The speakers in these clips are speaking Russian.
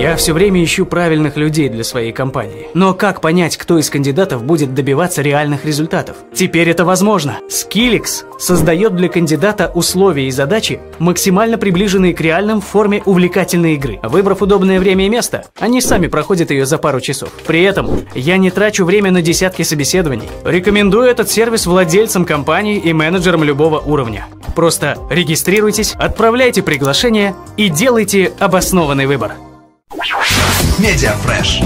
Я все время ищу правильных людей для своей компании. Но как понять, кто из кандидатов будет добиваться реальных результатов? Теперь это возможно. Skillix создает для кандидата условия и задачи, максимально приближенные к реальным в форме увлекательной игры. Выбрав удобное время и место, они сами проходят ее за пару часов. При этом я не трачу время на десятки собеседований. Рекомендую этот сервис владельцам компаний и менеджерам любого уровня. Просто регистрируйтесь, отправляйте приглашение и делайте обоснованный выбор. Mediafresh.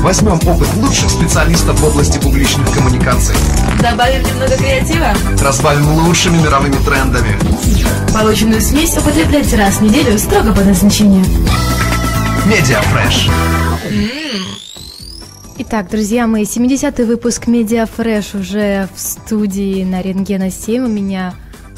Возьмем опыт лучших специалистов в области публичных коммуникаций. Добавим немного креатива. Разбавим лучшими мировыми трендами. Полученную смесь употребляйте раз в неделю строго по назначению. Mediafresh. Итак, друзья мои, 70-й выпуск Mediafresh уже в студии на Рентгена 7. У меня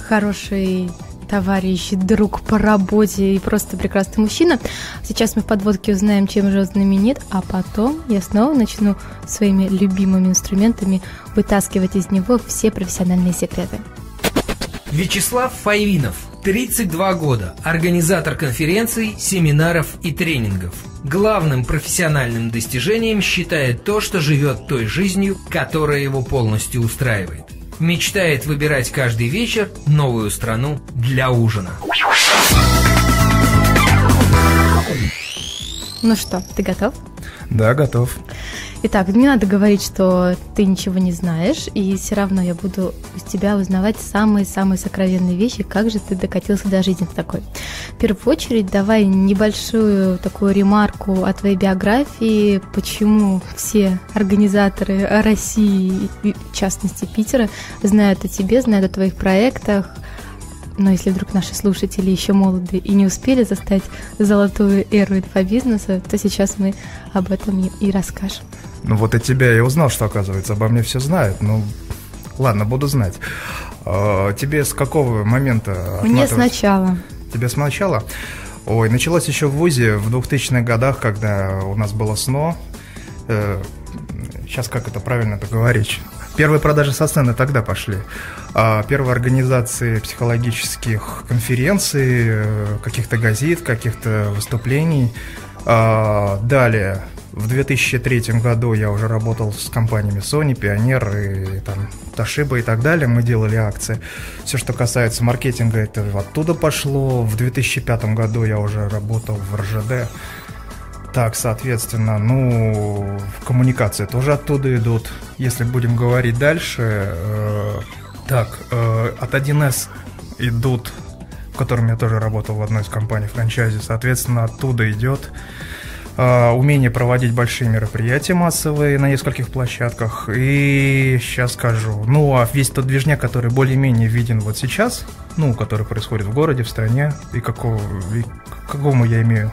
хороший товарищ, друг по работе и просто прекрасный мужчина. Сейчас мы в подводке узнаем, чем же он знаменит, а потом я снова начну своими любимыми инструментами вытаскивать из него все профессиональные секреты. Вячеслав Файвинов, 32 года, организатор конференций, семинаров и тренингов. Главным профессиональным достижением считает то, что живет той жизнью, которая его полностью устраивает – мечтает выбирать каждый вечер новую страну для ужина. Ну что, ты готов? Да, готов. Итак, не надо говорить, что ты ничего не знаешь, и все равно я буду из тебя узнавать самые-самые сокровенные вещи, как же ты докатился до жизни такой. В первую очередь, давай небольшую такую ремарку о твоей биографии, почему все организаторы России, в частности Питера, знают о тебе, знают о твоих проектах, но если вдруг наши слушатели еще молоды и не успели застать золотую эру инфобизнеса, то сейчас мы об этом и расскажем. Ну вот и тебя я узнал, что, оказывается, обо мне все знают. Ну, ладно, буду знать. А, тебе с какого момента Мне сначала. Тебе сначала? Ой, началось еще в ВУЗе в 2000-х годах, когда у нас было СНО. Э, сейчас как это правильно говорить? Первые продажи со сцены тогда пошли. А первые организации психологических конференций, э, каких-то газет, каких-то выступлений. А, далее в 2003 году я уже работал с компаниями Sony, Pioneer и там Toshiba и так далее. Мы делали акции. Все, что касается маркетинга, это оттуда пошло. В 2005 году я уже работал в РЖД. Так, соответственно, ну, коммуникации тоже оттуда идут. Если будем говорить дальше, э, так, э, от 1С идут, в котором я тоже работал в одной из компаний франчайзи, соответственно, оттуда идет умение проводить большие мероприятия массовые на нескольких площадках. И сейчас скажу, ну а весь тот движняк, который более-менее виден вот сейчас, ну, который происходит в городе, в стране, и, какого, и к какому я имею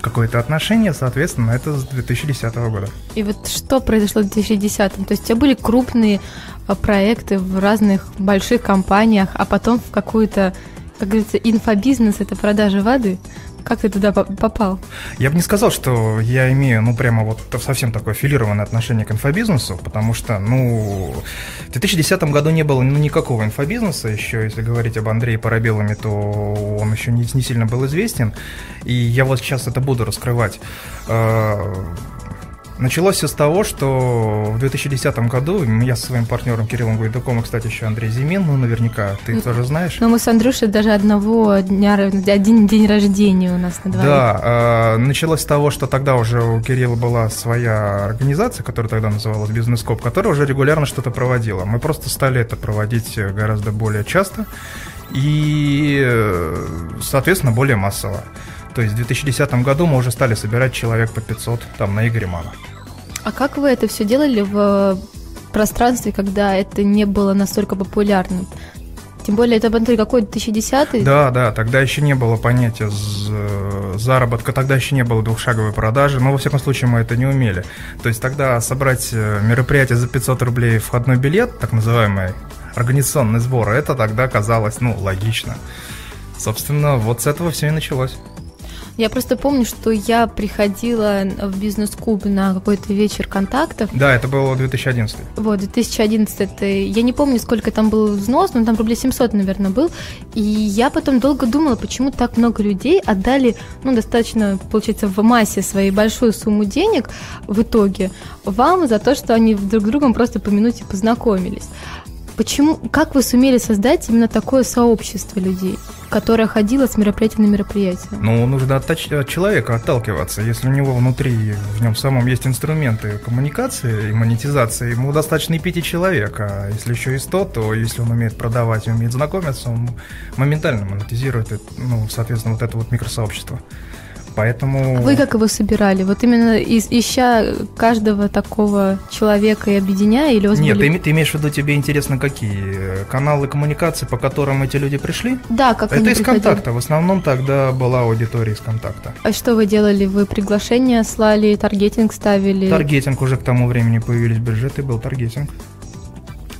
какое-то отношение, соответственно, это с 2010 года. И вот что произошло в 2010? То есть у тебя были крупные а, проекты в разных больших компаниях, а потом в какую-то, как говорится, инфобизнес, это продажа воды. Как ты туда попал? Я бы не сказал, что я имею, ну, прямо вот совсем такое филированное отношение к инфобизнесу, потому что, ну, в 2010 году не было ну, никакого инфобизнеса еще, если говорить об Андрее Парабелами, то он еще не, не сильно был известен, и я вот сейчас это буду раскрывать. Началось все с того, что в 2010 году я со своим партнером Кириллом Гуйдуком, и, кстати, еще Андрей Зимин, ну, наверняка ты ну, тоже знаешь. Но мы с Андрюшей даже одного дня, один день рождения у нас на дворе. Да, э, началось с того, что тогда уже у Кирилла была своя организация, которая тогда называлась Бизнес-коп, которая уже регулярно что-то проводила. Мы просто стали это проводить гораздо более часто и, соответственно, более массово. То есть в 2010 году мы уже стали собирать человек по 500 там на Игоре Мана. А как вы это все делали в пространстве, когда это не было настолько популярным? Тем более, это Бантри какой 2010 Да, да, тогда еще не было понятия заработка, тогда еще не было двухшаговой продажи, но, во всяком случае, мы это не умели. То есть тогда собрать э, мероприятие за 500 рублей входной билет, так называемый организационный сбор, это тогда казалось, ну, логично. Собственно, вот с этого все и началось. Я просто помню, что я приходила в бизнес-клуб на какой-то вечер контактов. Да, это было 2011. Вот, 2011 это... Я не помню, сколько там был взнос, но там рублей 700, наверное, был. И я потом долго думала, почему так много людей отдали, ну, достаточно, получается, в массе своей большую сумму денег в итоге вам за то, что они друг с другом просто по минуте познакомились. Почему, как вы сумели создать именно такое сообщество людей, которое ходило с мероприятия на мероприятие? Ну, нужно от, от человека отталкиваться. Если у него внутри, в нем самом есть инструменты коммуникации и монетизации, ему достаточно и пяти человек. А если еще и сто, то если он умеет продавать и умеет знакомиться, он моментально монетизирует, это, ну, соответственно, вот это вот микросообщество. Поэтому... Вы как его собирали? Вот именно из, ища каждого такого человека и объединяя? Или Нет, были... ты, ты имеешь в виду, тебе интересно какие? Каналы коммуникации, по которым эти люди пришли? Да, как Это из приходили. контакта. В основном тогда была аудитория из контакта. А что вы делали? Вы приглашения слали, таргетинг ставили? Таргетинг уже к тому времени появились бюджеты, был таргетинг.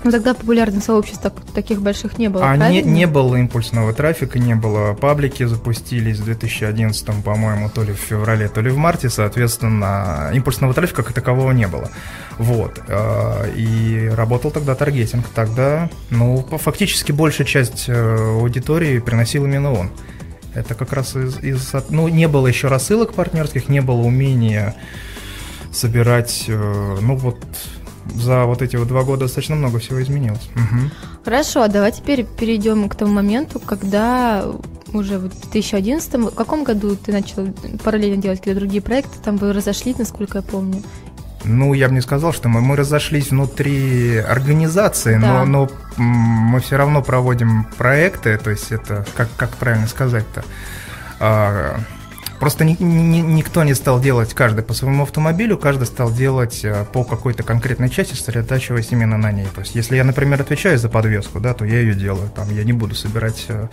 Ну тогда популярных сообществ так- таких больших не было, А не, правильно? не было импульсного трафика, не было. Паблики запустились в 2011, по-моему, то ли в феврале, то ли в марте, соответственно, импульсного трафика как такового не было. Вот. э, И работал тогда таргетинг. Тогда, ну, фактически большая часть э, аудитории приносил именно он. Это как раз из, из- Ну, не было еще рассылок партнерских, не было умения собирать, э, ну вот за вот эти вот два года достаточно много всего изменилось. Мгм. Хорошо, а давай теперь перейдем к тому моменту, когда уже в 2011 в каком году ты начал параллельно делать какие-то другие проекты, там вы разошлись, насколько я помню. Ну, я бы не сказал, что мы, мы разошлись внутри организации, Да. но, но мы все равно проводим проекты, то есть это, как, как правильно сказать-то, А, просто ни- ни- никто не стал делать каждый по своему автомобилю, каждый стал делать а, по какой-то конкретной части, сосредотачиваясь именно на ней. То есть, если я, например, отвечаю за подвеску, да, то я ее делаю, там, я не буду собирать а,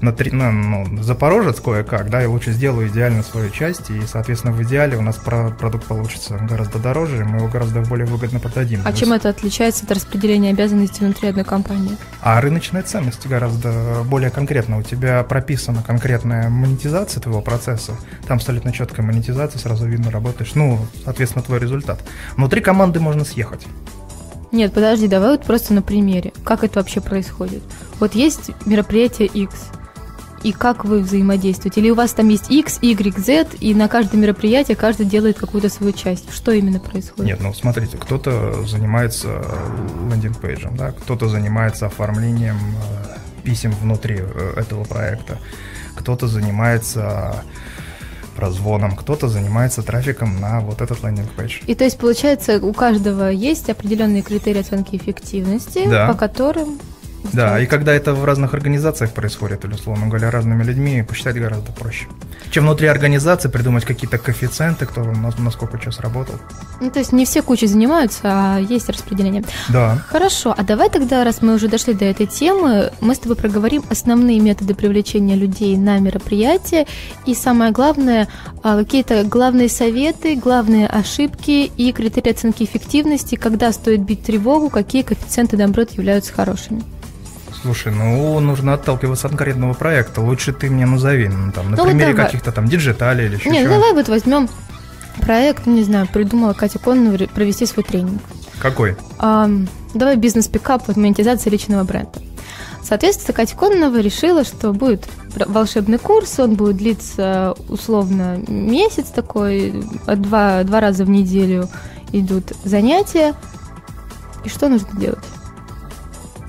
на, три, на ну, Запорожец кое-как, да, я лучше сделаю идеально свою часть, и, соответственно, в идеале у нас про- продукт получится гораздо дороже, и мы его гораздо более выгодно продадим. А чем это отличается от распределения обязанностей внутри одной компании? А рыночная ценность гораздо более конкретна. У тебя прописана конкретная монетизация твоего процесса. Там абсолютно четкая монетизация, сразу видно, работаешь. Ну, соответственно, твой результат. Внутри команды можно съехать. Нет, подожди, давай вот просто на примере. Как это вообще происходит? Вот есть мероприятие X, и как вы взаимодействуете? Или у вас там есть X, Y, Z, и на каждое мероприятие каждый делает какую-то свою часть? Что именно происходит? Нет, ну смотрите, кто-то занимается landing page ем, да, кто-то занимается оформлением э, писем внутри э, этого проекта, кто-то занимается прозвоном, кто-то занимается трафиком на вот этот landing page. И то есть, получается, у каждого есть определенные критерии оценки эффективности, Да. по которым... Да, и когда это в разных организациях происходит, или, условно говоря, разными людьми, посчитать гораздо проще. Чем внутри организации придумать какие-то коэффициенты, кто на, на сколько час работал. Ну, то есть не все кучей занимаются, а есть распределение. Да. Хорошо, а давай тогда, раз мы уже дошли до этой темы, мы с тобой проговорим основные методы привлечения людей на мероприятие и самое главное, а, какие-то главные советы, главные ошибки и критерии оценки эффективности, когда стоит бить тревогу, какие коэффициенты, наоборот, являются хорошими. Слушай, ну нужно отталкиваться от конкретного проекта. Лучше ты мне назови, ну, там, на Ну, вот примере давай. каких-то там digital ей или еще Не, ну чего. давай вот возьмем проект, ну, не знаю, придумала Катя Коннова провести свой тренинг. Какой? Ам, давай бизнес-пикап, вот монетизация личного бренда. Соответственно, Катя Кононова решила, что будет волшебный курс, он будет длиться условно месяц такой, а два, два раза в неделю идут занятия. И что нужно делать?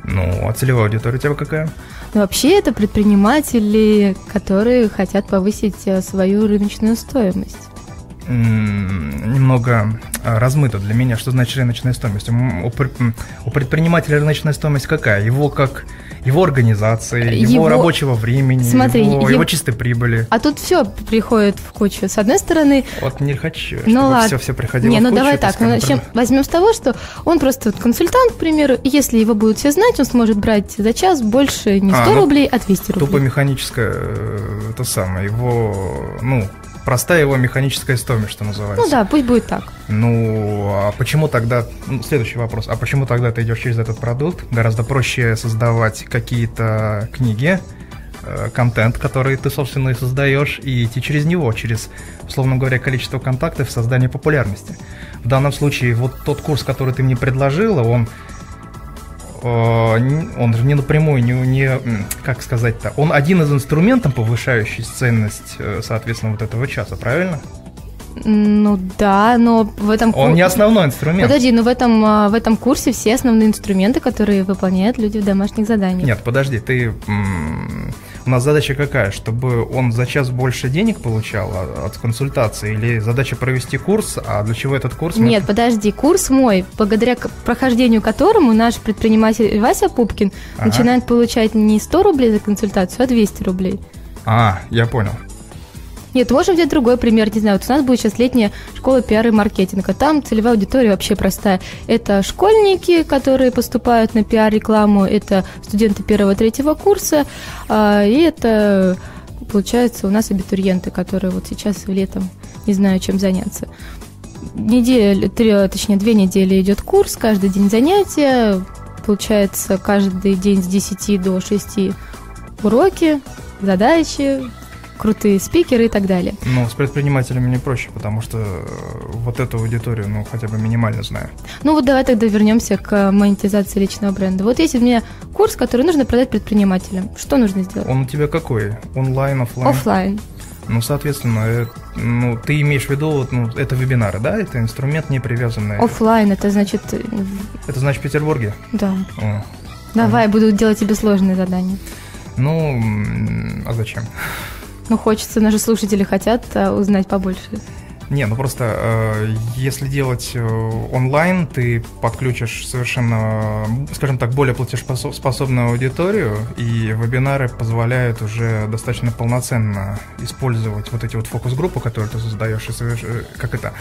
Ну, а целевая аудитория у тебя какая? Ну, вообще это предприниматели, которые хотят повысить э, свою рыночную стоимость. Немного а, размыто для меня, что значит рыночная стоимость. У предпринимателя рыночная стоимость какая? Его как его организации, его, Его- рабочего времени, Смотри, его, его чистой прибыли. А тут все приходит в кучу. С одной стороны, Вот не хочу, Ну чтобы ладно. все, все приходило Не, ну кучу, давай так ну, начнем, возьмем с того, что он просто вот консультант, к примеру, и если его будут все знать, он сможет брать за час больше не 100 А, ну, рублей, а 200 рублей. Тупо механическое, э, это самое, его, ну, простая его механическая стоимость, что называется. Ну да, пусть будет так. Ну, а почему тогда, ну, следующий вопрос, а почему тогда ты идешь через этот продукт? Гораздо проще создавать какие-то книги, э, контент, который ты, собственно, и создаешь, и идти через него, через, условно говоря, количество контактов, создание популярности. В данном случае вот тот курс, который ты мне предложила, он он же не напрямую, не, не как сказать-то, он один из инструментов, повышающий ценность, э, соответственно, вот этого часа, правильно? Ну да, но в этом Он не основной инструмент. Подожди, но в этом, а, в этом курсе все основные инструменты, которые выполняют люди в домашних заданиях. Нет, подожди, ты... У нас задача какая? Чтобы он за час больше денег получал а- от консультации? Или задача провести курс, а для чего этот курс? мы- Нет, подожди, курс мой, благодаря прохождению которому наш предприниматель Вася Пупкин Ага. начинает получать не 100 рублей за консультацию, а 200 рублей. А, я понял. Нет, можем взять другой пример, не знаю, вот у нас будет сейчас летняя школа пиар и маркетинга, там целевая аудитория вообще простая. Это школьники, которые поступают на пиар-рекламу, это студенты первого-третьего курса, а, и это, получается, у нас абитуриенты, которые вот сейчас летом не знаю, чем заняться. Неделя, три, точнее, две недели идет курс, каждый день занятия, получается, каждый день с 10 до 6 уроки, задачи, крутые спикеры и так далее. Ну, с предпринимателями не проще, потому что э, вот эту аудиторию, ну, хотя бы минимально знаю. Ну вот давай тогда вернемся к монетизации личного бренда. Вот есть у меня курс, который нужно продать предпринимателям. Что нужно сделать? Он у тебя какой? Онлайн, офлайн? Оффлайн. Ну, соответственно, э, ну, ты имеешь в виду, вот, ну, это вебинары, да? Это инструмент не привязанный. Оффлайн, это значит, э, Это значит в Петербурге? да. О. Давай, буду делать тебе сложные задания. Ну, а зачем? Ну, хочется, наши слушатели хотят а, узнать побольше. Не, ну просто э, если делать э, онлайн, ты подключишь совершенно, скажем так, более платежеспособную аудиторию, и вебинары позволяют уже достаточно полноценно использовать вот эти вот фокус-группы, которые ты создаешь, и соверш- э, как это,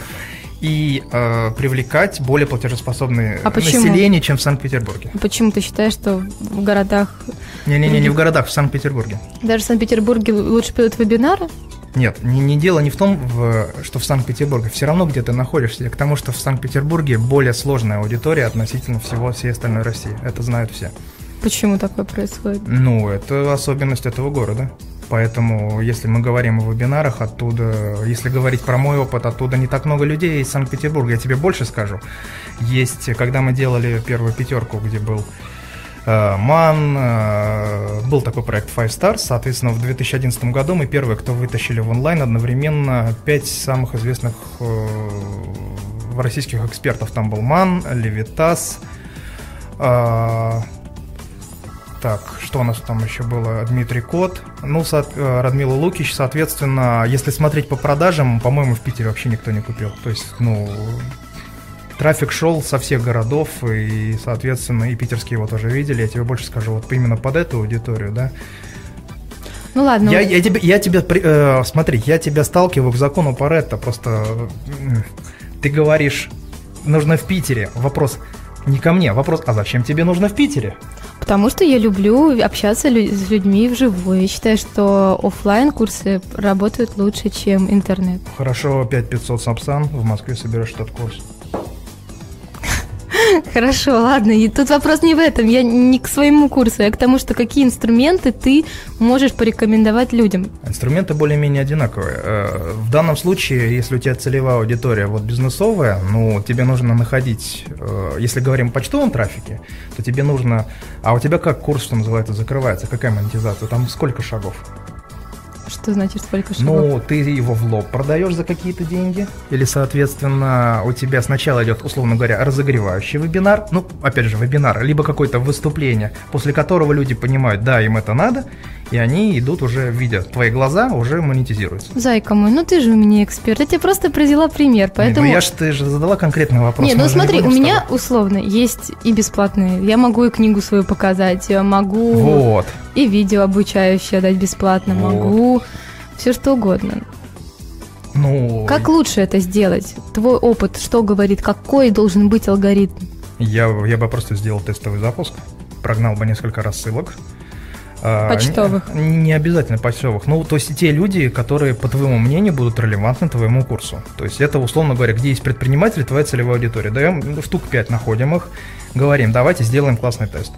и э, привлекать более платежеспособное А почему? население, чем в Санкт-Петербурге. Почему ты считаешь, что в городах, Не-не-не, не в городах, в Санкт-Петербурге. даже в Санкт-Петербурге лучше пьют вебинары? Нет, не, не дело не в том, в- что в Санкт-Петербурге. Все равно, где ты находишься, к тому, что в Санкт-Петербурге более сложная аудитория относительно всего всей остальной России. Это знают все. Почему такое происходит? Ну, это особенность этого города. Поэтому, если мы говорим о вебинарах, оттуда, если говорить про мой опыт, оттуда не так много людей из Санкт-Петербурга. Я тебе больше скажу. Есть, когда мы делали первую пятерку, где был э, Ман, э, был такой проект Five Stars, соответственно, в 2011 году мы первые, кто вытащили в онлайн одновременно пять самых известных э, российских экспертов. Там был Ман, Левитас, э, так, что у нас там еще было? Дмитрий Кот, ну, со- э, Радмила Лукич, соответственно, если смотреть по продажам, по-моему, в Питере вообще никто не купил. То есть, ну, трафик шел со всех городов, и, соответственно, и питерские его тоже видели. Я тебе больше скажу, вот именно под эту аудиторию, да. Ну ладно, Я, я тебе, я тебя, э, смотри, я тебя сталкиваю к закону Паретта, просто ты говоришь, нужно в Питере. Вопрос не ко мне, вопрос, а зачем тебе нужно в Питере? Потому что я люблю общаться лю- с людьми вживую. Я считаю, что оффлайн курсы работают лучше, чем интернет. Хорошо, 5500 Сапсан, в Москве соберешь этот курс. Хорошо, ладно. И тут вопрос не в этом. Я не к своему курсу, а к тому, что какие инструменты ты можешь порекомендовать людям. Инструменты более-менее одинаковые. Э, В данном случае, если у тебя целевая аудитория вот бизнесовая, ну, тебе нужно находить, э, если говорим о почтовом трафике, то тебе нужно... А у тебя как курс, что называется, закрывается? Какая монетизация? Там сколько шагов? Что значит сколько шагов? Ну, ты его в лоб продаешь за какие-то деньги. Или, соответственно, у тебя сначала идет, условно говоря, разогревающий вебинар. Ну, опять же, вебинар, либо какое-то выступление, после которого люди понимают, да, им это надо, и они идут уже, видя твои глаза, уже монетизируются. Зайка мой, ну ты же у меня эксперт. Я тебе просто привела пример, поэтому... Ну, я ж, ты же задала конкретный вопрос. Не, ну же не смотри, у меня условно есть и бесплатные. Я могу и книгу свою показать, я могу Вот. И видео обучающее дать бесплатно, Вот. могу все что угодно. Ну, Как лучше это сделать? Твой опыт, что говорит, какой должен быть алгоритм? я, я бы просто сделал тестовый запуск, прогнал бы несколько рассылок. А, Почтовых. Не, не обязательно почтовых. Ну, то есть те люди, которые, по твоему мнению, будут релевантны твоему курсу. То есть это, условно говоря, где есть предприниматели, твоя целевая аудитория. Даем штук 5, находим их, говорим, давайте сделаем классный тест.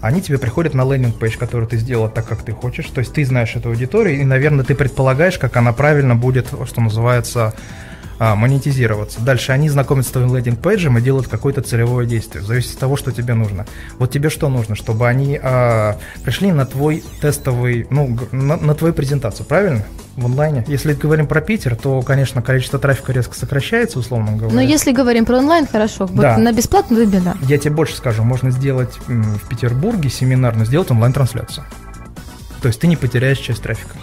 Они тебе приходят на landing page, который ты сделал так, как ты хочешь. То есть ты знаешь эту аудиторию, и, наверное, ты предполагаешь, как она правильно будет, что называется, а, монетизироваться. Дальше они знакомятся с твоим landing page ем и делают какое-то целевое действие, зависит от того, что тебе нужно. Вот тебе что нужно? Чтобы они а, пришли на твой тестовый, ну, на, на твою презентацию, правильно? В онлайне. Если говорим про Питер, то, конечно, количество трафика резко сокращается, условно говоря. Но если говорим про онлайн, хорошо. Вот Да. на бесплатный вебинар. Я тебе больше скажу, можно сделать в Петербурге семинар, но сделать онлайн-трансляцию. То есть ты не потеряешь часть трафика.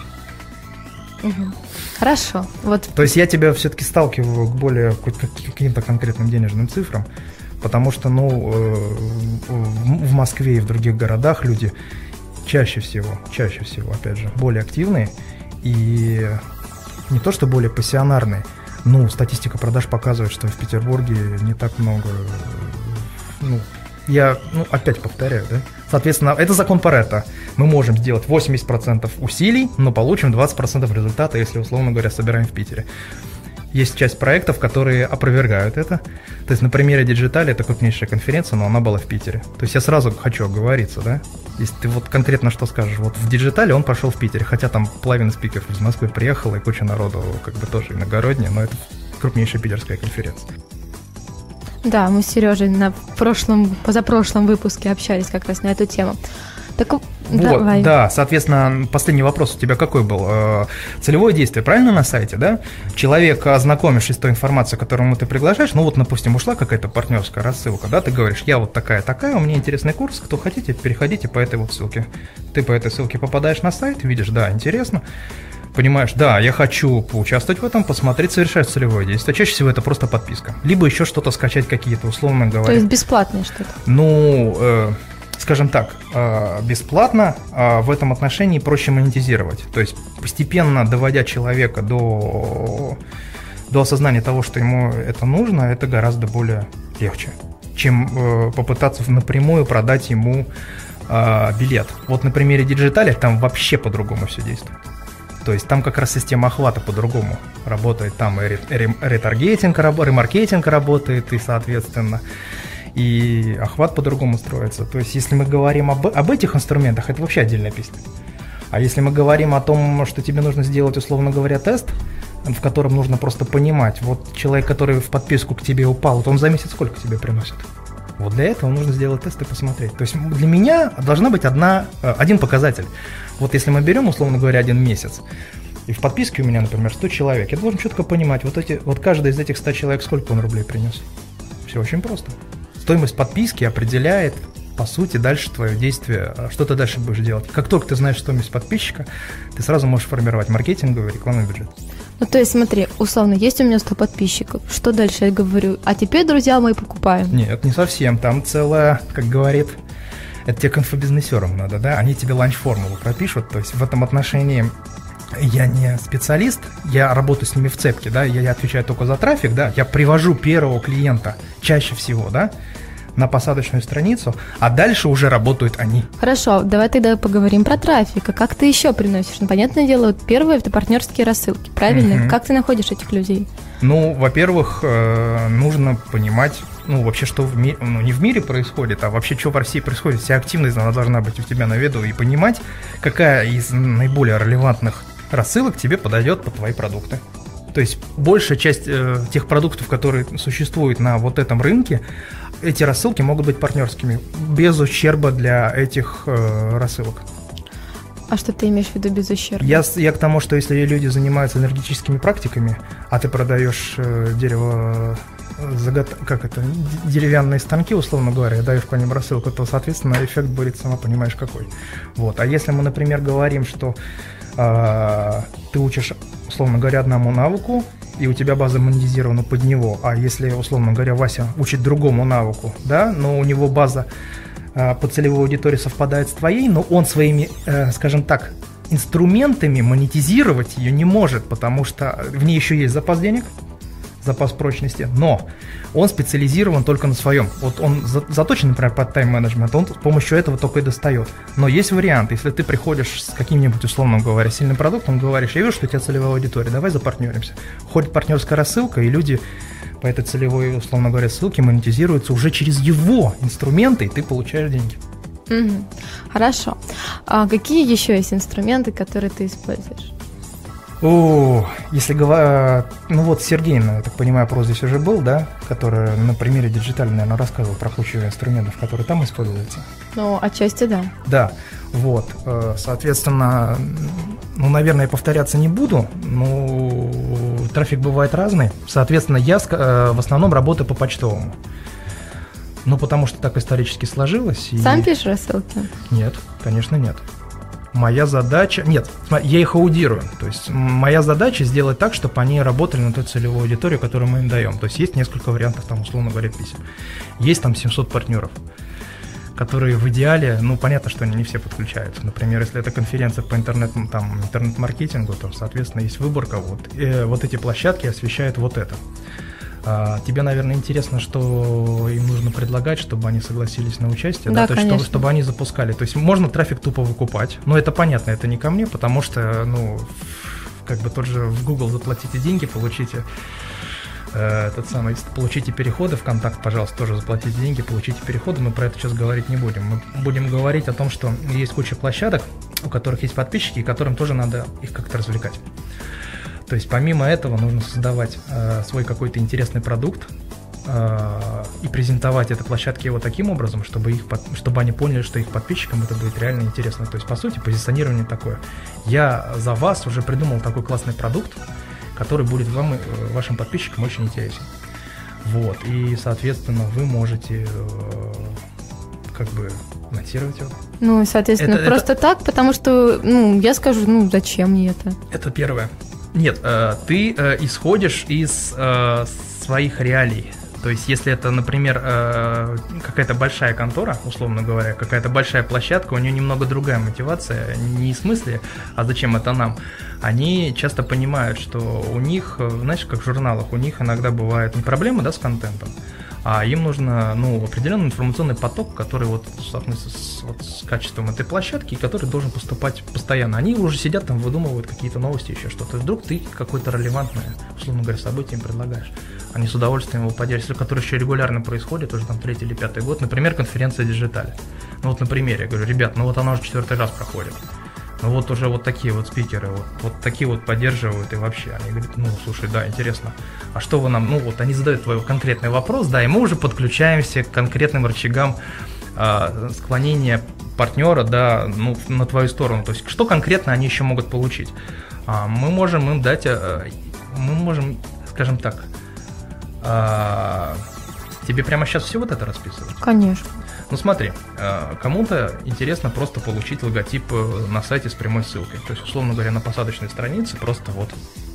Хорошо. Вот То есть я тебя все-таки сталкиваю к более каким-то конкретным денежным цифрам, потому что, ну, э, в Москве и в других городах люди чаще всего, чаще всего, опять же, более активные и не то что более пассионарные, ну, статистика продаж показывает, что в Петербурге не так много, ну, я, ну, опять повторяю, да? Соответственно, это закон Паретта. Мы можем сделать 80% усилий, но получим 20% результата, если, условно говоря, собираем в Питере. Есть часть проектов, которые опровергают это. То есть на примере Digitali это крупнейшая конференция, но она была в Питере. То есть я сразу хочу оговориться, да? Если ты вот конкретно что скажешь, вот в Digitali он прошел в Питере, хотя там половина спикеров из Москвы приехала и куча народу как бы тоже иногородняя, но это крупнейшая питерская конференция. Да, мы с Сережей на прошлом, позапрошлом выпуске общались как раз на эту тему. Так Вот, давай. да, соответственно, последний вопрос у тебя какой был? Э, Целевое действие, правильно на сайте, да? Человек, ознакомившись с той информацией, которому ты приглашаешь, ну вот, допустим, ушла какая-то партнерская рассылка, да, ты говоришь, я вот такая-такая, у меня интересный курс, кто хотите, переходите по этой вот ссылке. Ты по этой ссылке попадаешь на сайт, видишь, да, интересно, понимаешь, да, я хочу поучаствовать в этом, посмотреть, совершать целевое действие. Чаще всего это просто подписка. Либо еще что-то скачать какие-то, условно говоря. То есть бесплатное что-то. Ну, э, скажем так, э, бесплатно э, в этом отношении проще монетизировать. То есть постепенно доводя человека до, до осознания того, что ему это нужно, это гораздо более легче, чем э, попытаться напрямую продать ему э, билет. Вот на примере Digitali там вообще по-другому все действует. То есть там как раз система охвата по-другому работает. Там и ре- ре- ретаргетинг, ремаркетинг работает, и, соответственно, и охват по-другому строится. То есть если мы говорим об, об этих инструментах, это вообще отдельная песня. А если мы говорим о том, что тебе нужно сделать, условно говоря, тест, в котором нужно просто понимать, вот человек, который в подписку к тебе упал, вот он за месяц сколько тебе приносит? Вот для этого нужно сделать тест и посмотреть. То есть для меня должна быть одна, э, один показатель. Вот если мы берем, условно говоря, один месяц, и в подписке у меня, например, 100 человек, я должен четко понимать, вот, эти, вот каждый из этих 100 человек сколько он рублей принес. Все очень просто. Стоимость подписки определяет, по сути, дальше твое действие, а что ты дальше будешь делать. Как только ты знаешь стоимость подписчика, ты сразу можешь формировать маркетинговый рекламный бюджет. Ну, то есть, смотри, условно, есть у меня 100 подписчиков. Что дальше я говорю? А теперь, друзья мои, покупаем. Нет, не совсем. Там целая, как говорит, это тебе к инфобизнесерам надо, да? Они тебе ланч-формулу пропишут. То есть в этом отношении я не специалист, я работаю с ними в цепке, да, я, я отвечаю только за трафик, да, я привожу первого клиента чаще всего, да, на посадочную страницу, а дальше уже работают они. Хорошо, давай тогда поговорим про трафик. А как ты еще приносишь? Ну, понятное дело, вот первое это партнерские рассылки, правильно? Мгм. Как ты находишь этих людей? Ну, во-первых, э, нужно понимать, ну, вообще, что в мире, ну, не в мире происходит, а вообще, что в России происходит. Вся активность, она должна быть у тебя на виду и понимать, какая из наиболее релевантных рассылок тебе подойдет под твои продукты. То есть большая часть э, тех продуктов, которые существуют на вот этом рынке, эти рассылки могут быть партнерскими, без ущерба для этих э, рассылок. А что ты имеешь в виду без ущерба? Я, я к тому, что если люди занимаются энергетическими практиками, а ты продаешь э, дерево, э, загот- как это, деревянные станки, условно говоря, даешь по ним рассылку, то, соответственно, эффект будет, сама понимаешь, какой. Вот. А если мы, например, говорим, что а, ты учишь, условно говоря, одному навыку, и у тебя база монетизирована под него, а если, условно говоря, Вася учит другому навыку, да, но у него база а, по целевой аудитории совпадает с твоей, но он своими, э, скажем так, инструментами монетизировать ее не может, потому что в ней еще есть запас денег, запас прочности, но он специализирован только на своем. Вот он за- заточен, например, под тайм-менеджмент, он с помощью этого только и достает. Но есть вариант, если ты приходишь с каким-нибудь, условно говоря, сильным продуктом, говоришь, я вижу, что у тебя целевая аудитория, давай запартнеримся. Ходит партнерская рассылка, и люди по этой целевой, условно говоря, ссылке монетизируются уже через его инструменты, и ты получаешь деньги. Хорошо. А какие еще есть инструменты, которые ты используешь? О, если говоря, ну вот Сергей, я так понимаю, про здесь уже был, да, который на примере digital и, наверное, рассказывал про кучу инструментов, которые там используются. Ну, отчасти да. Да, вот, э, соответственно, ну, наверное, повторяться не буду, но трафик бывает разный. Соответственно, я э, в основном работаю по почтовому. Ну, потому что так исторически сложилось. и- Сам пишешь рассылки? Нет, конечно, нет. Моя задача... Нет, я их аудирую. То есть моя задача сделать так, чтобы они работали на ту целевую аудиторию, которую мы им даем. То есть есть несколько вариантов, там, условно говоря, писем. Есть там 700 партнеров, которые в идеале, ну, понятно, что они не все подключаются. Например, если это конференция по интернет, там, интернет-маркетингу, то, соответственно, есть выборка. Вот, Э, вот эти площадки освещают вот это. А, тебе, наверное, интересно, что им нужно предлагать, чтобы они согласились на участие, Да, то есть, чтобы, чтобы они запускали. То есть можно трафик тупо выкупать, но это понятно, это не ко мне, потому что, ну, как бы тот же в Google заплатите деньги, получите э, этот самый, получите переходы в контакт, пожалуйста, тоже заплатите деньги, получите переходы, мы про это сейчас говорить не будем. Мы будем говорить о том, что есть куча площадок, у которых есть подписчики, и которым тоже надо их как-то развлекать. То есть помимо этого нужно создавать э, свой какой-то интересный продукт э, и презентовать этой площадке его таким образом, чтобы, их под- чтобы они поняли, что их подписчикам это будет реально интересно. То есть, по сути, позиционирование такое. Я за вас уже придумал такой классный продукт, который будет вам, и, э, вашим подписчикам очень интересен. Вот, и, соответственно, вы можете э, как бы анонсировать его. Ну, и, соответственно, Это- это- просто так, потому что, ну, я скажу, ну, зачем мне это? Это первое. Нет, э, ты э, исходишь из э, своих реалий. То есть, если это, например, какая-то большая контора, условно говоря, какая-то большая площадка, у нее немного другая мотивация, не в смысле, а зачем это нам. Они часто понимают, что у них, знаешь, как в журналах, у них иногда бывают не проблемы, да, с контентом, а им нужно, ну, определенный информационный поток, который вот соотносится с, вот с качеством этой площадки, который должен поступать постоянно. Они уже сидят там, выдумывают какие-то новости, еще что-то. Вдруг ты какое-то релевантное, условно говоря, событие им предлагаешь. Они с удовольствием его поделятся, которое еще регулярно происходит, уже там третий или пятый год. Например, конференция Digital. Ну вот на примере, я говорю, ребят, ну вот она уже четвертый раз проходит. Ну вот уже вот такие вот спикеры, вот, вот такие вот поддерживают и вообще. Они говорят, ну слушай, да, интересно. А что вы нам, ну вот они задают твой конкретный вопрос, да, и мы уже подключаемся к конкретным рычагам а, склонения партнера, да, ну, на твою сторону. То есть, что конкретно они еще могут получить? А, мы можем им дать, а, мы можем, скажем так, а, тебе прямо сейчас все вот это расписывать? Конечно. Ну смотри, э, кому-то интересно просто получить логотип э, на сайте с прямой ссылкой. То есть, условно говоря, на посадочной странице просто вот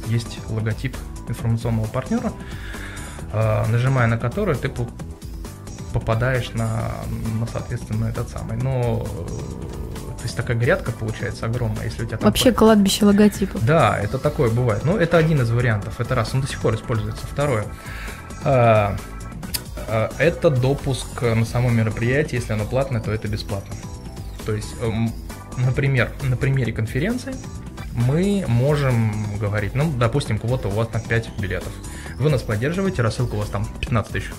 есть логотип информационного партнера, э, нажимая на который ты по- попадаешь на, на соответственно, этот самый. Но то есть такая грядка получается огромная, если у тебя там Вообще кладбище логотипов. да, это такое бывает. Ну, это один из вариантов. Это раз, он до сих пор используется. Второе. А, Это допуск на само мероприятие. Если оно платное, то это бесплатно. То есть, эм, например, на примере конференции мы можем говорить, ну, допустим, кого-то у вас там 5 билетов. Вы нас поддерживаете, рассылка у вас там 15 тысяч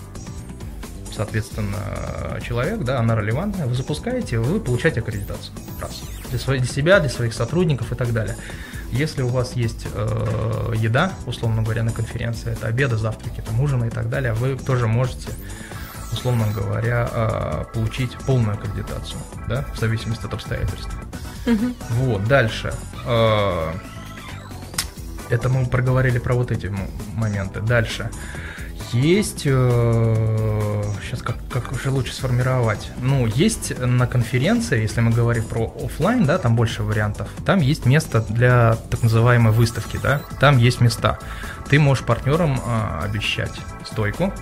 соответственно, человек, да, она релевантная, вы запускаете, вы получаете аккредитацию. Раз. Для, своей, для себя, для своих сотрудников и так далее. Если у вас есть э, еда, условно говоря, на конференции, это обеды, завтраки, там, ужины и так далее, вы тоже можете, условно говоря, э, получить полную аккредитацию, да, в зависимости от обстоятельств. Вот, дальше. Э, это мы проговорили про вот эти моменты. Дальше. Есть, сейчас как, как уже лучше сформировать. Ну, есть на конференции, если мы говорим про офлайн, да, там больше вариантов. Там есть место для так называемой выставки, да. Там есть места. Ты можешь партнерам а, обещать стойку,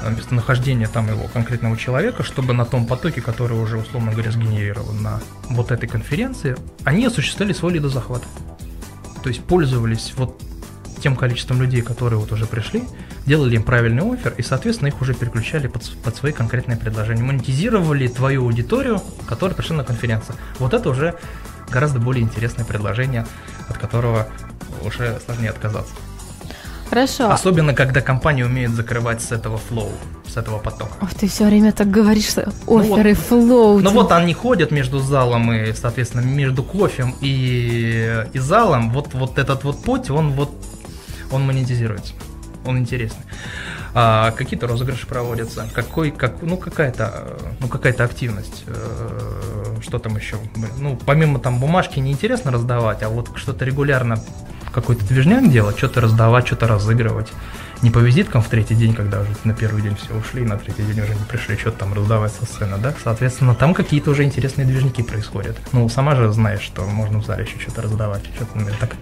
а, местонахождение там его конкретного человека, чтобы на том потоке, который уже, условно говоря, сгенерирован на вот этой конференции, они осуществляли свой лидозахват. То есть пользовались вот тем количеством людей, которые вот уже пришли, делали им правильный офер, и, соответственно, их уже переключали под, под свои конкретные предложения. Монетизировали твою аудиторию, которая пришла на конференцию. Вот это уже гораздо более интересное предложение, от которого уже сложнее отказаться. Хорошо. Особенно, когда компания умеет закрывать с этого флоу, с этого потока. Ох, ты все время так говоришь, что Ну оферы, флоу. Ну вот они ходят между залом и, соответственно, между кофем и, и залом. Вот, вот этот вот путь, он вот он монетизируется. Он интересный. А, какие-то розыгрыши проводятся, какой, как, ну какая-то, ну какая-то активность, э, что там еще, ну помимо там бумажки неинтересно раздавать, а вот что-то регулярно какой-то движняк делать, что-то раздавать, что-то разыгрывать. Не по визиткам в третий день, когда уже на первый день все ушли, на третий день уже не пришли, что-то там раздавать со сцены, да? Соответственно, там какие-то уже интересные движники происходят. Ну, сама же знаешь, что можно в зале еще что-то раздавать, что-то на меня так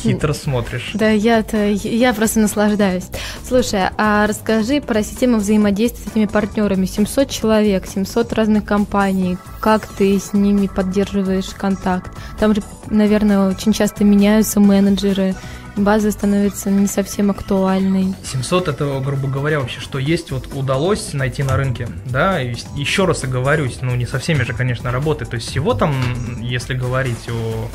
хитро смотришь. Да, я-то, я просто наслаждаюсь. Слушай, а расскажи про систему взаимодействия с этими партнерами. 700 человек, 700 разных компаний. Как ты с ними поддерживаешь контакт? Там же, наверное, очень часто меняются менеджеры, база становится не совсем актуальной. 700 это, грубо говоря, вообще что есть, вот удалось найти на рынке, да, и еще раз оговорюсь, ну не со всеми же, конечно, работает, то есть всего там, если говорить о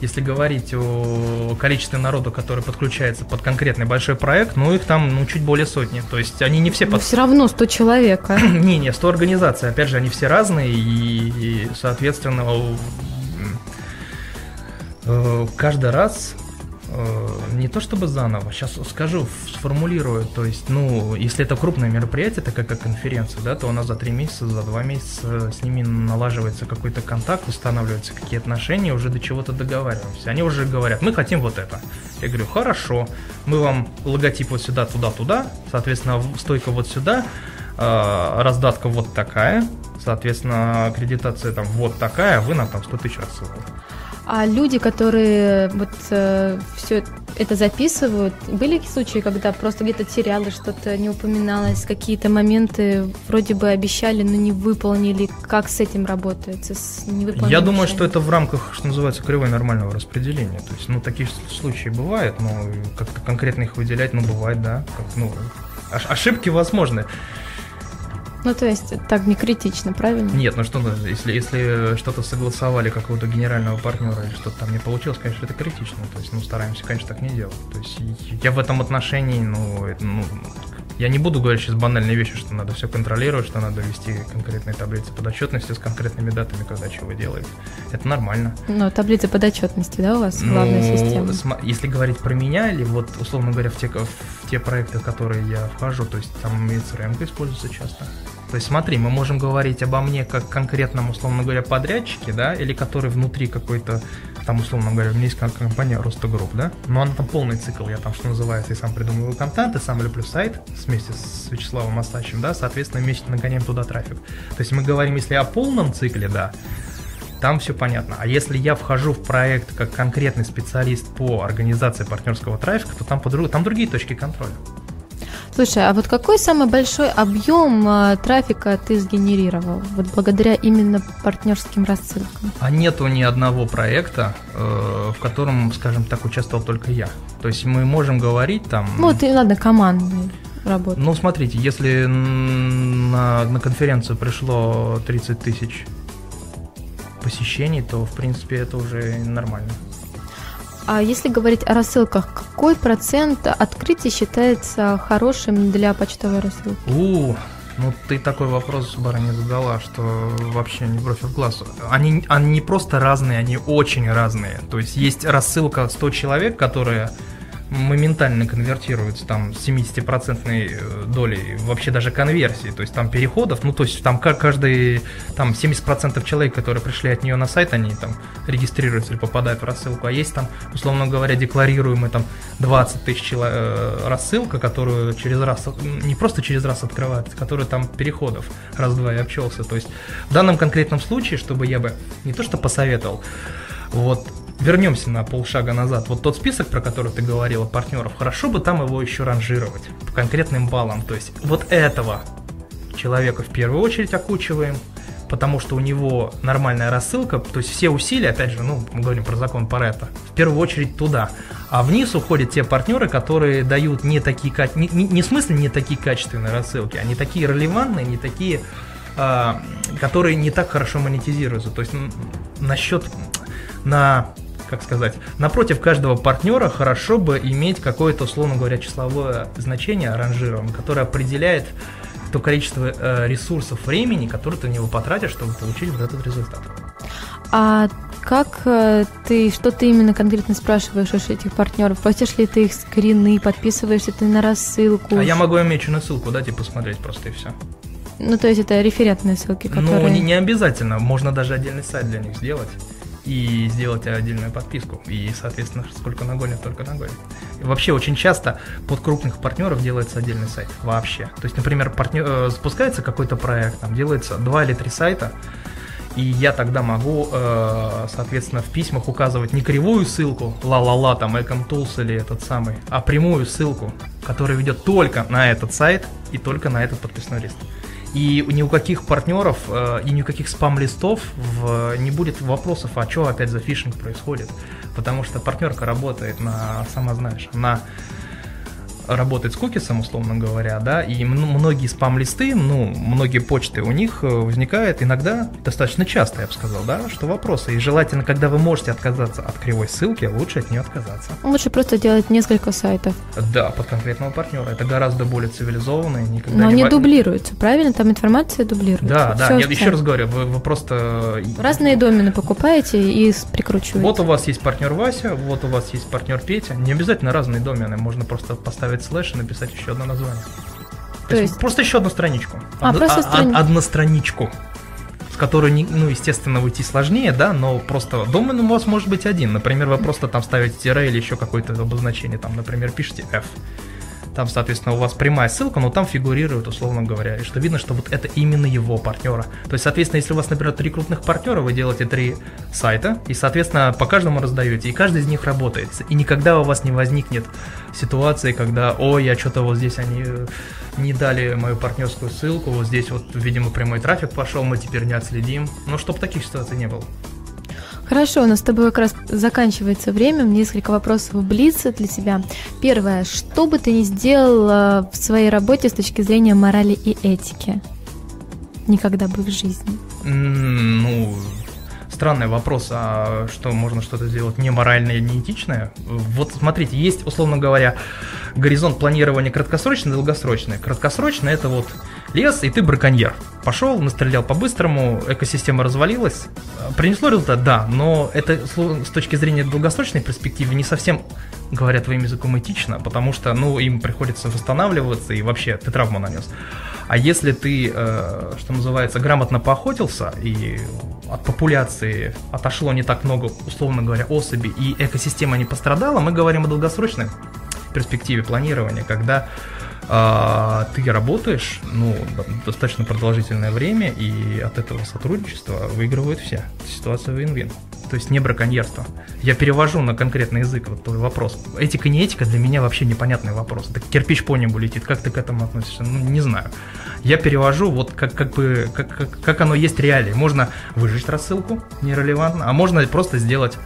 если говорить о количестве народу, который подключается под конкретный большой проект, ну их там ну, чуть более сотни. То есть они не все Но под... все равно 100 человек, а? Не, не, 100 организаций. Опять же, они все разные, и, и, соответственно, э, каждый раз не то чтобы заново, сейчас скажу, сформулирую, то есть, ну, если это крупное мероприятие, такая как конференция, да, то у нас за три месяца, за два месяца с ними налаживается какой-то контакт, устанавливаются какие отношения, уже до чего-то договариваемся. Они уже говорят, мы хотим вот это. Я говорю, хорошо, мы вам логотип вот сюда, туда, туда, соответственно, стойка вот сюда, э, раздатка вот такая, соответственно, аккредитация там вот такая, вы нам там 100 тысяч рассылаете. А люди, которые вот э, все это записывают, были случаи, когда просто где-то терялось, что-то не упоминалось, какие-то моменты вроде бы обещали, но не выполнили. Как с этим работается? С Я думаю, что это в рамках, что называется, кривой нормального распределения. То есть, ну, такие случаи бывают, но как-то конкретно их выделять, ну, бывает, да. Как, ну, ош- ошибки возможны. Ну, то есть так не критично, правильно? Нет, ну что, ну, если, если что-то согласовали какого-то генерального партнера или что-то там не получилось, конечно, это критично. То есть, ну, стараемся, конечно, так не делать. То есть, я в этом отношении, ну, это, ну, я не буду говорить сейчас банальные вещи, что надо все контролировать, что надо вести конкретные таблицы подотчетности с конкретными датами, когда чего делаете. Это нормально. Ну, таблица подотчетности, да, у вас главная Ну, система? сма- Если говорить про меня, или вот, условно говоря, в те, в те проекты, в которые я вхожу, то есть там CRM используется часто. То есть смотри, мы можем говорить обо мне как конкретном, условно говоря, подрядчике, да, или который внутри какой-то, там, условно говоря, у меня есть ком- компания Ростогрупп, да, но она там полный цикл, я там, что называется, и сам придумываю контент, и сам люблю сайт вместе с Вячеславом Остачем, да, соответственно, вместе нагоняем туда трафик. То есть мы говорим, если о полном цикле, да, там все понятно. А если я вхожу в проект как конкретный специалист по организации партнерского трафика, то там, по там другие точки контроля. Слушай, а вот какой самый большой объем а, трафика ты сгенерировал? Вот благодаря именно партнерским рассылкам. А нету ни одного проекта, э, в котором, скажем так, участвовал только я. То есть мы можем говорить там... Ну, и ладно, командные работы. Ну, смотрите, если на, на конференцию пришло 30 тысяч посещений, то, в принципе, это уже нормально. А если говорить о рассылках, какой процент открытий считается хорошим для почтовой рассылки? У, ну ты такой вопрос, барыня, задала, что вообще не бровь в глаз. Они, они не просто разные, они очень разные. То есть есть рассылка 100 человек, которые моментально конвертируются там с 70% долей вообще даже конверсии, то есть там переходов, ну то есть там ка- каждый, там 70% человек, которые пришли от нее на сайт, они там регистрируются или попадают в рассылку, а есть там, условно говоря, декларируемые там 20 тысяч чело- э, рассылка, которую через раз, не просто через раз открывают, которую там переходов раз-два и обчелся, то есть в данном конкретном случае, чтобы я бы не то что посоветовал, вот вернемся на полшага назад. Вот тот список, про который ты говорила, партнеров, хорошо бы там его еще ранжировать по конкретным баллам. То есть вот этого человека в первую очередь окучиваем, потому что у него нормальная рассылка, то есть все усилия, опять же, ну, мы говорим про закон Паретта, в первую очередь туда. А вниз уходят те партнеры, которые дают не такие, не, не, не в смысле не такие качественные рассылки, они такие релевантные, не такие, а, которые не так хорошо монетизируются. То есть насчет на как сказать, напротив каждого партнера хорошо бы иметь какое-то, условно говоря, числовое значение ранжирование, которое определяет то количество э, ресурсов времени, которые ты на него потратишь, чтобы получить вот этот результат. А как э, ты, что ты именно конкретно спрашиваешь у этих партнеров? Просишь ли ты их скрины, подписываешься ты на рассылку? А я могу имеченную ссылку дать и посмотреть просто и все. Ну, то есть это референтные ссылки, которые... Ну, не, не обязательно, можно даже отдельный сайт для них сделать и сделать отдельную подписку. И, соответственно, сколько нагонят, только нагонят. И вообще, очень часто под крупных партнеров делается отдельный сайт. Вообще. То есть, например, партнер, э, запускается какой-то проект, там делается два или три сайта, и я тогда могу, э, соответственно, в письмах указывать не кривую ссылку, ла-ла-ла, там, Ecom или этот самый, а прямую ссылку, которая ведет только на этот сайт и только на этот подписной лист. И ни у каких партнеров э, и ни у каких спам-листов не будет вопросов, а что опять за фишинг происходит. Потому что партнерка работает на, сама знаешь, на работает с кукисом, условно говоря, да, и многие спам-листы, ну, многие почты у них э, возникает иногда, достаточно часто, я бы сказал, да, что вопросы. И желательно, когда вы можете отказаться от кривой ссылки, лучше от нее отказаться. Лучше просто делать несколько сайтов. Да, под конкретного партнера. Это гораздо более цивилизованно. Никогда Но не они во... дублируются, правильно? Там информация дублируется. Да, да, нет, еще раз говорю, вы, вы просто... Разные домены покупаете и прикручиваете. Вот у вас есть партнер Вася, вот у вас есть партнер Петя. Не обязательно разные домены, можно просто поставить добавить слэш и написать еще одно название. То, То есть, есть просто еще одну страничку. А, Од- просто а, страни... Одностраничку с которой, ну, естественно, уйти сложнее, да, но просто домен у вас может быть один. Например, вы просто там ставите тире или еще какое-то обозначение, там, например, пишите F. Там, соответственно, у вас прямая ссылка, но там фигурирует, условно говоря, и что видно, что вот это именно его партнера. То есть, соответственно, если у вас, например, три крупных партнера, вы делаете три сайта, и, соответственно, по каждому раздаете, и каждый из них работает. И никогда у вас не возникнет ситуации, когда, ой, я что-то вот здесь они не дали мою партнерскую ссылку, вот здесь вот, видимо, прямой трафик пошел, мы теперь не отследим. Ну, чтобы таких ситуаций не было. Хорошо, у нас с тобой как раз заканчивается время. Несколько вопросов в Блице для тебя. Первое. Что бы ты ни сделал в своей работе с точки зрения морали и этики? Никогда бы в жизни. Ну, странный вопрос, а что можно что-то сделать не моральное, не этичное? Вот смотрите, есть, условно говоря, горизонт планирования краткосрочный долгосрочный. Краткосрочный это вот лес, и ты браконьер. Пошел, настрелял по-быстрому, экосистема развалилась. Принесло результат? Да, но это с точки зрения долгосрочной перспективы не совсем, говоря твоим языком, этично, потому что, ну, им приходится восстанавливаться, и вообще ты травму нанес. А если ты, э, что называется, грамотно поохотился, и от популяции отошло не так много, условно говоря, особей, и экосистема не пострадала, мы говорим о долгосрочной перспективе планирования, когда а, ты работаешь ну, достаточно продолжительное время, и от этого сотрудничества выигрывают все. Ситуация вин-вин. То есть не браконьерство. Я перевожу на конкретный язык вот твой вопрос. Этика не этика для меня вообще непонятный вопрос. Это кирпич по небу летит. Как ты к этому относишься? Ну, не знаю. Я перевожу вот как, как бы, как, как, как оно есть реалии. Можно выжить рассылку, нерелевантно, а можно просто сделать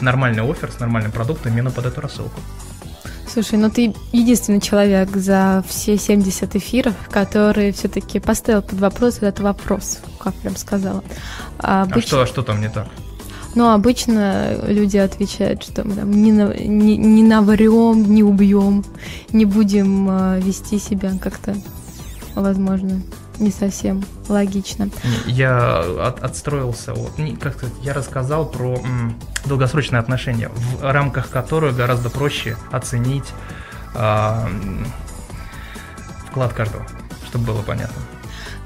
нормальный офер с нормальным продуктом именно под эту рассылку. Слушай, ну ты единственный человек за все 70 эфиров, который все-таки поставил под вопрос этот вопрос, как прям сказала. А, а что, а что там не так? Ну, обычно люди отвечают, что мы там не, на, не, не наврем, не убьем, не будем э, вести себя как-то, возможно, не совсем логично. Я от, отстроился, вот, как сказать, я рассказал про м, долгосрочные отношения, в рамках которых гораздо проще оценить э, вклад каждого, чтобы было понятно.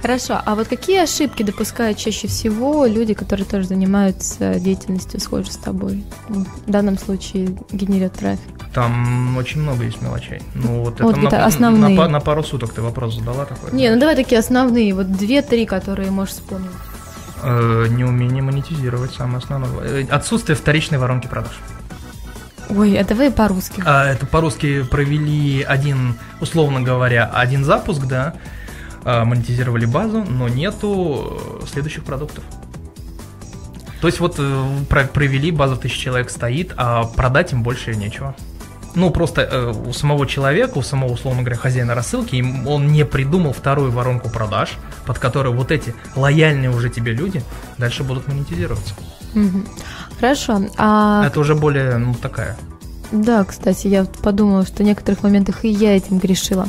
Хорошо, а вот какие ошибки допускают чаще всего люди, которые тоже занимаются деятельностью схожей с тобой? В данном случае генерят трафик. Там очень много есть мелочей. Ну вот, вот это, на, основные. На, на пару суток ты вопрос задала такой? Не, ну давай такие основные, вот две-три, которые можешь вспомнить. Э, неумение монетизировать, самое основное. Э, отсутствие вторичной воронки продаж. Ой, а давай по-русски. А, это по-русски провели один, условно говоря, один запуск, да, а, монетизировали базу, но нету э, следующих продуктов. То есть вот провели, база в тысячу человек стоит, а продать им больше нечего. Ну, просто э, у самого человека, у самого, условно говоря, хозяина рассылки, он не придумал вторую воронку продаж, под которой вот эти лояльные уже тебе люди дальше будут монетизироваться. Хорошо. А Это уже более, ну, такая. Да, кстати, я подумала, что в некоторых моментах и я этим грешила.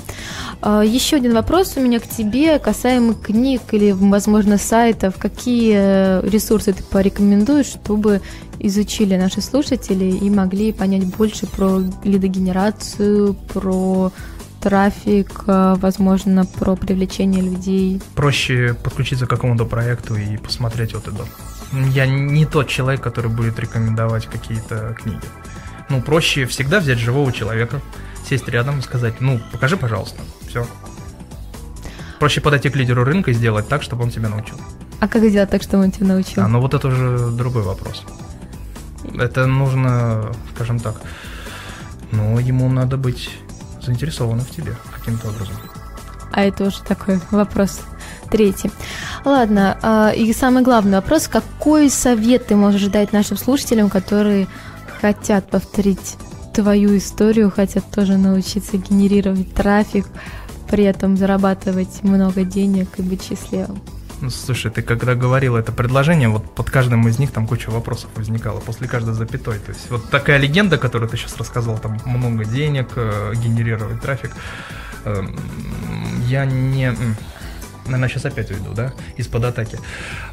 А, Еще один вопрос у меня к тебе касаемо книг или, возможно, сайтов. Какие э, ресурсы ты порекомендуешь, чтобы изучили наши слушатели и могли понять больше про лидогенерацию, про трафик, э, возможно, про привлечение людей? Проще подключиться к какому-то проекту и посмотреть вот это. Я не тот человек, который будет рекомендовать какие-то книги. Ну, проще всегда взять живого человека, сесть рядом и сказать, ну, покажи, пожалуйста. Все. Проще подойти к лидеру рынка и сделать так, чтобы он тебя научил. А как сделать так, чтобы он тебя научил? А, ну вот это уже другой вопрос. Это нужно, скажем так, ну, ему надо быть заинтересованным в тебе каким-то образом. А это уже такой вопрос третий. Ладно, а, и самый главный вопрос, какой совет ты можешь дать нашим слушателям, которые хотят повторить твою историю, хотят тоже научиться генерировать трафик, при этом зарабатывать много денег и быть счастливым? Ну, слушай, ты когда говорил это предложение, вот под каждым из них там куча вопросов возникала, после каждой запятой. То есть вот такая легенда, которую ты сейчас рассказал, там много денег, э, генерировать трафик. Эм, Я не... Наверное, сейчас опять уйду, да, из-под атаки.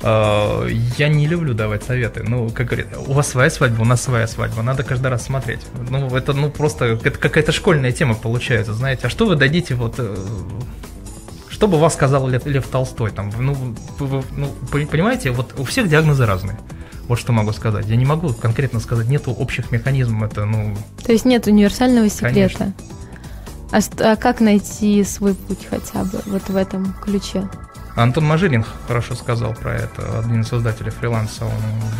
Э, Я не люблю давать советы. Ну, как говорят, у вас своя свадьба, у нас своя свадьба. Надо каждый раз смотреть. Ну, это, ну, просто это какая-то школьная тема получается, знаете. А что вы дадите вот э, что бы вас сказал Лев, Лев Толстой? Там, ну, вы- ну, по- понимаете, вот у всех диагнозы разные. Вот что могу сказать. Я не могу конкретно сказать, нету общих механизмов. Это, ну, То есть нет универсального секрета. Конечно. А, а как найти свой путь хотя бы вот в этом ключе? Антон Мажилин хорошо сказал про это, один из создателей фриланса. Он,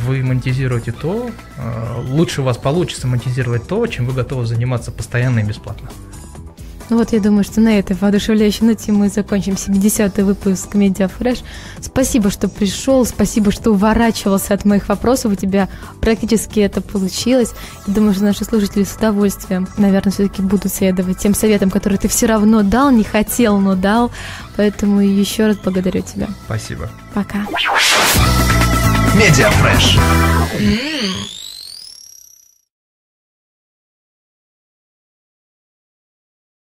вы монетизируете то, э, лучше у вас получится монетизировать то, чем вы готовы заниматься постоянно и бесплатно. Ну вот я думаю, что на этой воодушевляющей ноте мы закончим 70-й выпуск Медиа Фреш. Спасибо, что пришел, спасибо, что уворачивался от моих вопросов. У тебя практически это получилось. Я думаю, что наши слушатели с удовольствием, наверное, все-таки будут следовать тем советам, которые ты все равно дал, не хотел, но дал. Поэтому еще раз благодарю тебя. Спасибо. Пока. Медиафреш.